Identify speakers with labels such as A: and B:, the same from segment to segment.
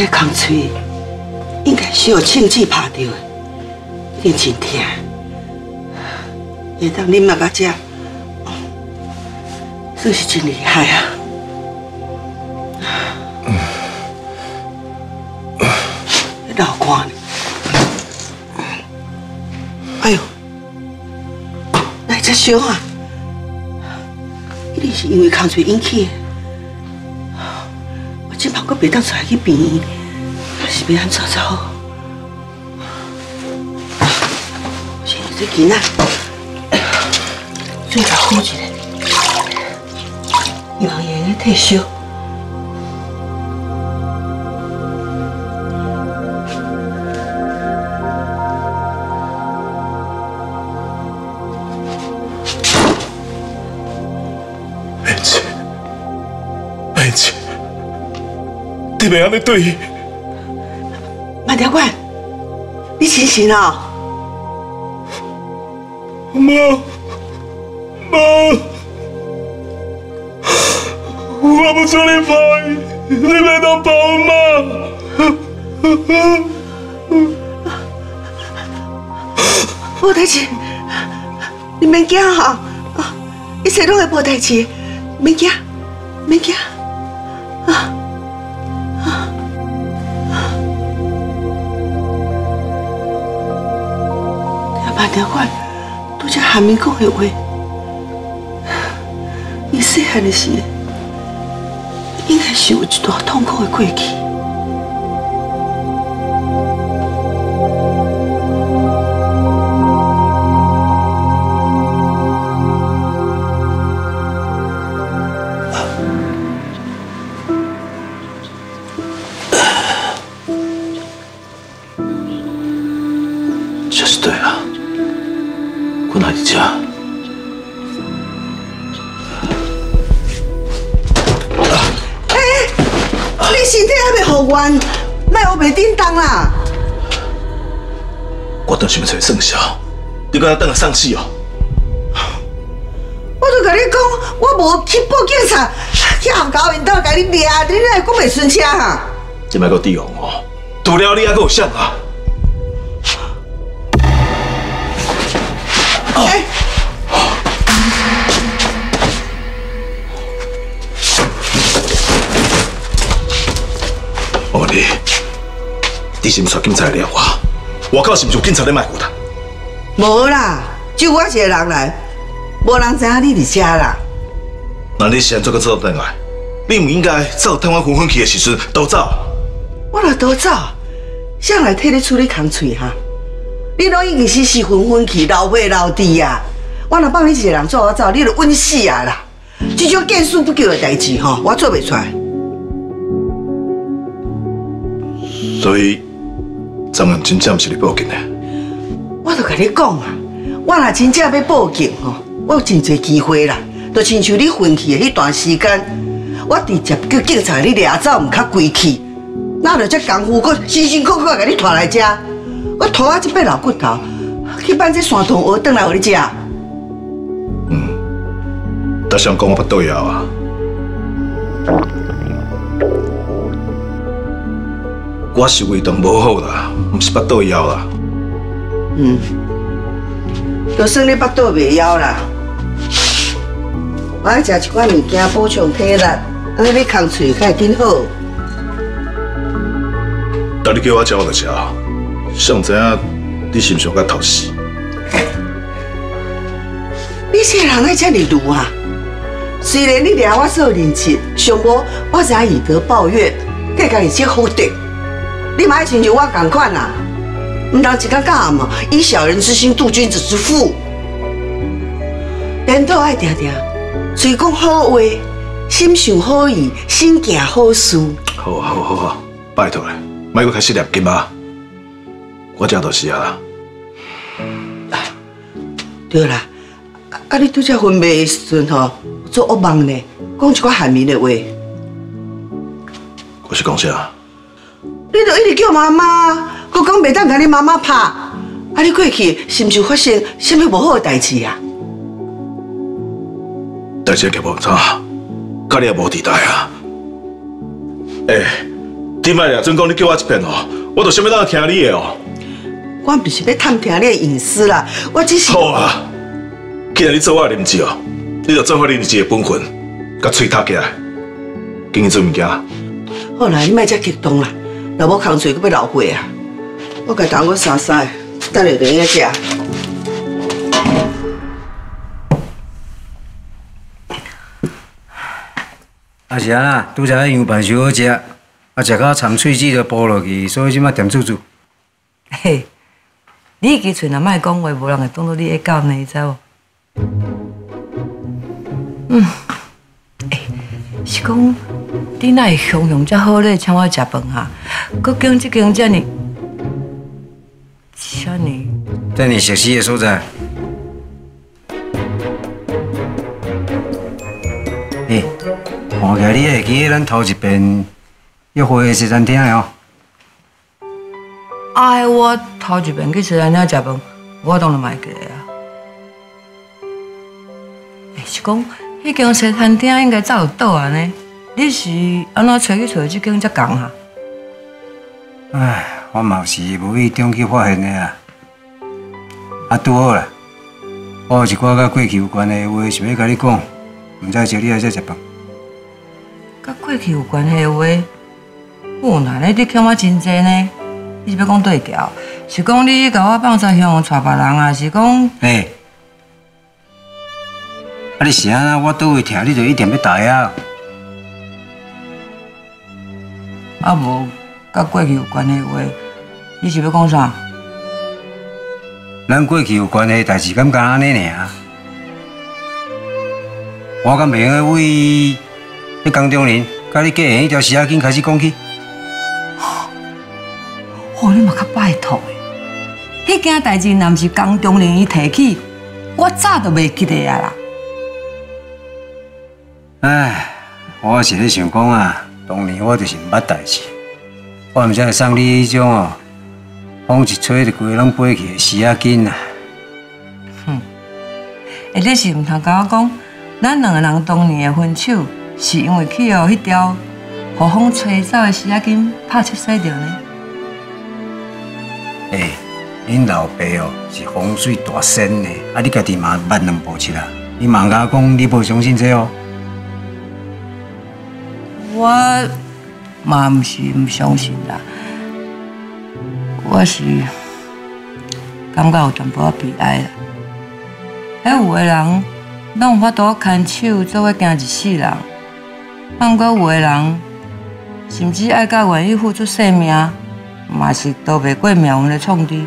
A: 这空嘴应该是有枪支拍到的，一定真痛。会当恁妈到这，算是真厉害啊！老寒呢？哎呦，来这烧啊！一定是因为空嘴引起的。我今晚我别当出来去病院，是要安怎才好？现在这囡仔，最好好一下，药盐的退
B: 休。袂安尼对伊？
A: 慢条管，你清醒哦！
B: 妈，妈，我不准你跑，你别当跑妈。
A: 无代志，你免惊哈，啊，一切拢会无代志，免惊，免惊，听慢条管，拄则韩明讲的话，伊细汉的时，应该是有一段痛苦的过去。
B: 我哪里家？
A: 你身体还未复原，莫学袂叮当啦。
B: 我当时要找算小，你敢等下送死哦？
A: 我都甲你讲，我无去报警察，去学校因兜甲你掠，你哪会讲袂顺车哈？
B: 你莫给我提防哦！除了你还佫有谁啊！
A: 哎，
B: 我问你，你是毋是找警察来抓我？外口是毋是有警察在卖我他？
A: 无啦，就我一个人来，无人知影你伫遮啦。
B: 那你现在做个走倒来？你唔应该走趁我昏昏去的时阵逃走。
A: 我若逃走，谁来替你处理空喙哈？你拢已经是是昏昏去，老爸老弟啊！我若放你一个人做我走，你就晕死啊啦！这种见死不救的代志吼，我做袂出来。
B: 所以，昨晚真正不是你报警的。
A: 我都跟你讲啊，我若真正要报警吼，我有真侪机会啦。就亲像你昏去的迄段时间，我直接叫警察你掠走，毋较规气。哪着这功夫，搁辛辛苦苦甲你拖来遮，我拖啊这块老骨头，去办这山东鹅，转来互你食。
B: 但想讲我不对啊！我是胃肠无好啦，不是腹肚枵啦。
A: 嗯，就算你腹肚袂枵啦，我爱食一寡物件补充体力，安尼你空嘴才会真好。
B: 等你叫我食我就食，想知影你是毋是有甲偷死？
A: 你这个人爱这么鲁啊？虽然你掠我做人质，上无我才以德报怨，计家己积福德。你嘛爱亲像我共款啊，毋通一天到暗嘛，以小人之心度君子之腹。颠倒爱定定，嘴讲好话，心想好意，心行好事。
B: 好好好好，拜托咧，莫阁开始念经啊！我这就是啊啦。
A: 对啦，啊啊！你拄则昏迷的时阵吼，做噩梦呢，讲一寡寒眠的话，
B: 我是讲啥？
A: 就一直叫妈妈，我讲袂当甲你妈妈拍。啊，你过去是毋是发生什么无好的代志啊？
B: 代志叫无差，家你也无地带啊。诶、你今摆俩准讲你叫我一遍哦，我就想要当听你的哦。
A: 我不是要探听你的隐私啦，我只是……
B: 好啊，既然你做我的邻居哦，你就做好邻居的本分，甲嘴塌起来，紧去做物件。
A: 好啦，你莫遮激动啦，若无空做，佫要流血啊！我该当我三三，等下就去食。
C: 阿是啊啦，拄则迄羊排烧好食，啊食到馋喙齿就剥落去，所以即摆甜煮煮。
D: 嘿，你记喙若莫讲话，无人会当做你会教呢，知无？嗯，是讲你那会形容遮好咧，请我食饭哈？佮经即间遮尔，遮尔，
C: 在你熟悉的所在。诶，看起来你会记得咱头一遍约会的西餐厅的哦。
D: 哎，我头一遍去西餐厅食饭，我当然袂记得啊。诶，是讲迄间西餐厅应该早有倒啊呢？你是安怎找去找即间才共哈？
C: 唉，我嘛是无意中去发现的啊。啊，拄好啦，我有一寡甲过去有关的话想要甲你讲，毋知招你来遮食饭。
D: 甲过去有关系的话，哦，那你欠我真济呢？你是要讲对调？是讲你甲我放在乡娶别人啊？是讲
C: 诶，啊你是安那？我倒位听，你就一点要答啊？
D: 啊无甲过去有关系的话，你是要讲啥？
C: 咱过去有关系的代志，敢敢安尼尔？我敢袂用为迄江中人甲你过沿迄条时仔径开始讲起。
D: 哦，你嘛较拜托的。迄件代志，若毋是江中人伊提起，我早就袂记得啊啦。
C: 唉，我是咧想讲啊，当年我就是毋捌代志，我毋才会送你迄种哦，风一吹就规个拢飞去的时仔径啊。
D: 哼诶，你是毋通甲我讲，咱两个人当年的分手，是因为去哦迄条雨风吹走的时仔径拍出屎着呢？
C: 诶，恁老爸哦是风水大仙呢，啊你家己嘛捌两步七啊，你茫甲我讲你无相信这哦？
D: 我嘛毋是毋相信啦，我是感觉有淡薄悲哀啦。迄有的人拢有法度牵手做伙行一世人，啊，毋过有的人甚至爱甲愿意付出性命，嘛是都袂过命运的创治。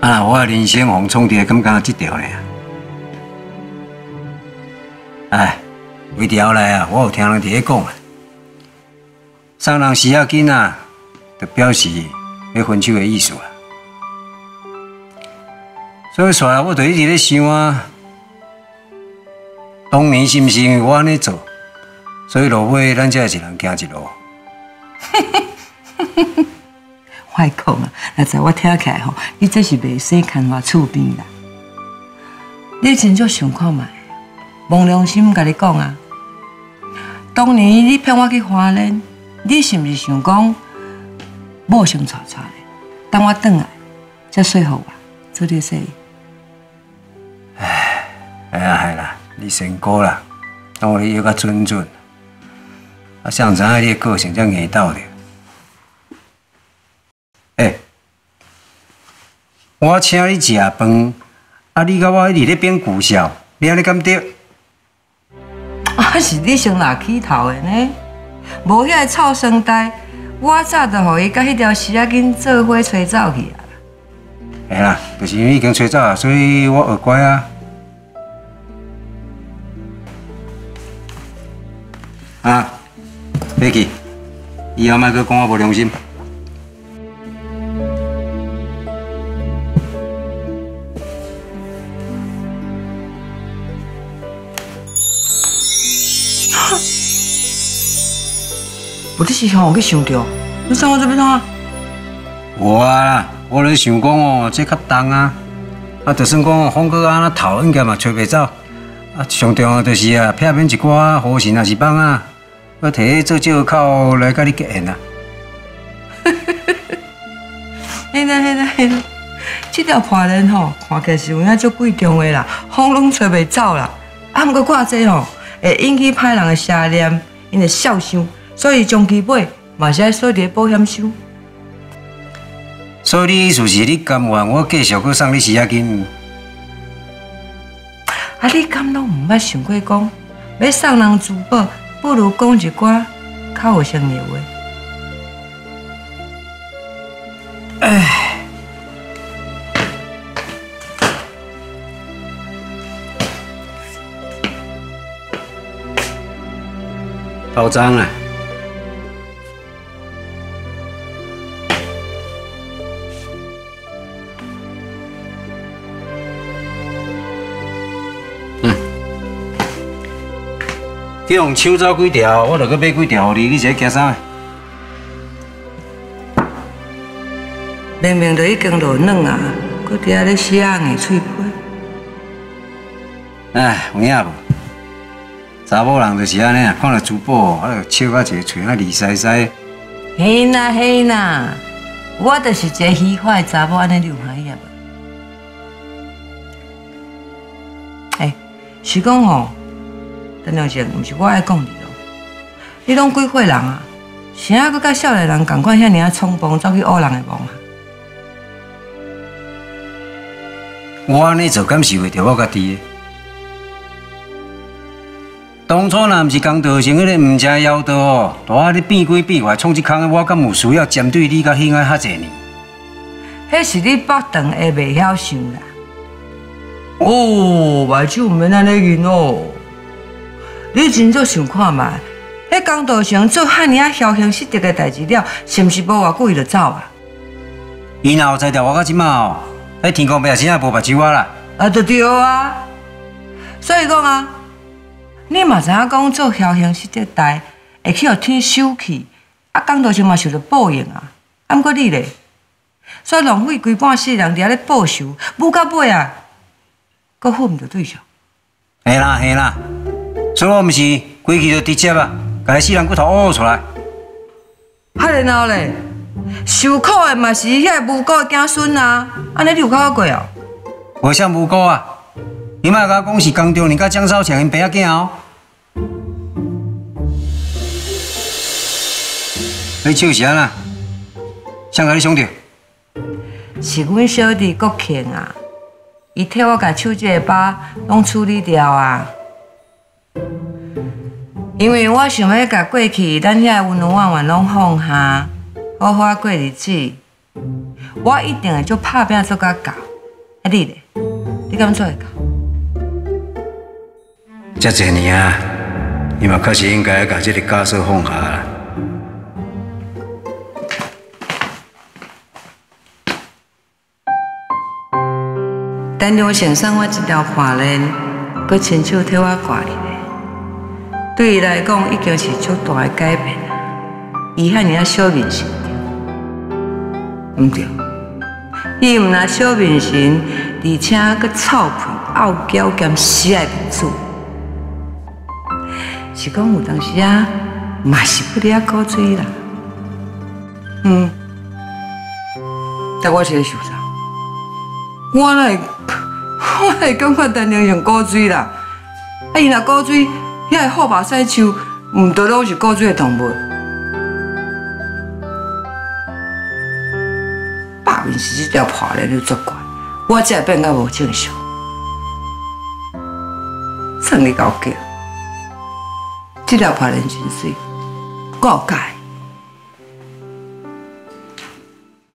C: 啊，我的人生红冲伫感觉即条呢。哎，为着后来啊，我有听人伫咧讲啊，送人时仔紧啊，就表示要分手的意思啊。所以说啊，我就一直咧想啊，当年是毋是因为我安尼做，所以落尾咱才会一人行一路。
D: 我讲啊，那在我听起来吼，你这是未使看我厝边啦。你真少想看觅，摸良心甲你讲啊，当年你骗我去花莲，你是毋是想讲某先吵吵的，等我转来才说服我做这生意？
C: 哎呀，系啦，你成功啦，当我你有较准准，啊，谁知影你的个性遮硬斗着？哎，我请你食饭，啊，你甲我一直咧变故笑，你安尼敢对？
D: 啊，是你先拿起头的呢，无遐个臭生呆，我早就互伊甲迄条丝仔紧做伙吹走去啊！
C: 哎啦，就是因为已经吹走啊，所以我学乖啊。啊，别去，以后莫搁讲我无良心。
D: 我这是向我去想着，你送我这边啊？
C: 我啊，我咧想讲哦，这较重啊，啊，就算讲风哥啊那头应该嘛吹袂走，啊，上重要就是啊，避免一寡雨神也是放啊，我摕做借口来甲你结缘啊。
D: 嘿啦嘿啦嘿啦，这条破链吼，看起来是有影足贵重的啦，风拢吹袂走啦。啊，毋过挂这吼，会引起歹人的邪念，因会笑伤，所以将其买嘛是爱锁伫保险箱。
C: 所以你意思是你甘愿我继续去送你洗牙金？
D: 啊，你敢拢毋捌想过讲，要送人珠宝，不如讲一寡较有诚意的话。
C: 包装啊！这用手走几条，我就去买几条给你。你是惊啥？
D: 明明就已经落软啊，搁伫遐咧死硬的脆皮。
C: 哎，有影无？查某人就是安尼啊，看到珠宝，啊，就笑到一个嘴啊，利塞塞。
D: 嘿呐嘿呐，我就是一个喜欢的查某，安尼你有欢喜无？哎，是讲吼，陈良生，毋是我爱讲你哦，你拢几岁人啊？啥搁甲少年人共款遐尔啊冲动，走去恶人的梦啊？
C: 我安尼做，敢是为着我家己的？当初若毋是江道成迄个毋食妖道哦，大阿你变鬼变坏，创一空的我，敢有需要针对你甲喜爱遐济呢？
D: 迄是你北长会袂晓想啦。哦，目睭毋免安尼认哦。你真做想看嘛，迄江道成做遐尔啊侥幸失德的代志了，是毋是无偌久伊就走啊？
C: 伊若有才调我到即马哦，迄天公伯真正无目睭我啦。
D: 啊，就对啊。所以讲啊。你嘛知影讲做侥幸失德代，会去互天收去，啊，江道成嘛受着报应啊。啊，毋过你咧，所以浪费规半世人伫遐咧报仇，舞到尾啊，搁混毋着对象。
C: 嘿啦嘿啦，所以我毋是规矩就直接啊，甲迄死人骨头挖出来。
D: 啊，然后咧，受苦的嘛是遐个无辜的子孙啊，安尼你有较好过哦？
C: 为啥无辜啊？你莫甲我讲是江中人甲江少强因爸仔囝哦。你笑啥啦？谁甲你想着？
D: 是阮小弟国庆啊，伊替我甲手这个疤拢处理掉啊。因为我想要甲过去咱遐温温婉婉拢放下，好好过日子。我一定会做拍拼做甲到。啊你咧？你敢做会到？
C: 这侪年啊，你嘛确实应该甲这个枷锁放下啦。
D: 陈良先送我一条破链，佮亲手替我挂起来，对伊来讲已经是足大的改变啊！伊遐尔小面神，毋对，伊毋那小面神，而且佮臭屁、傲娇兼喜爱面子，是讲有当时啊，嘛是不离啊古锥啦。嗯，但我是个受伤，我来。我会感觉陈良像古锥啦，啊伊若古锥，遐个好目屎手，毋多拢是古锥的动物。百面是这条破链就作怪，我才变甲无正常。算你够叫，这条破链真水，我有改。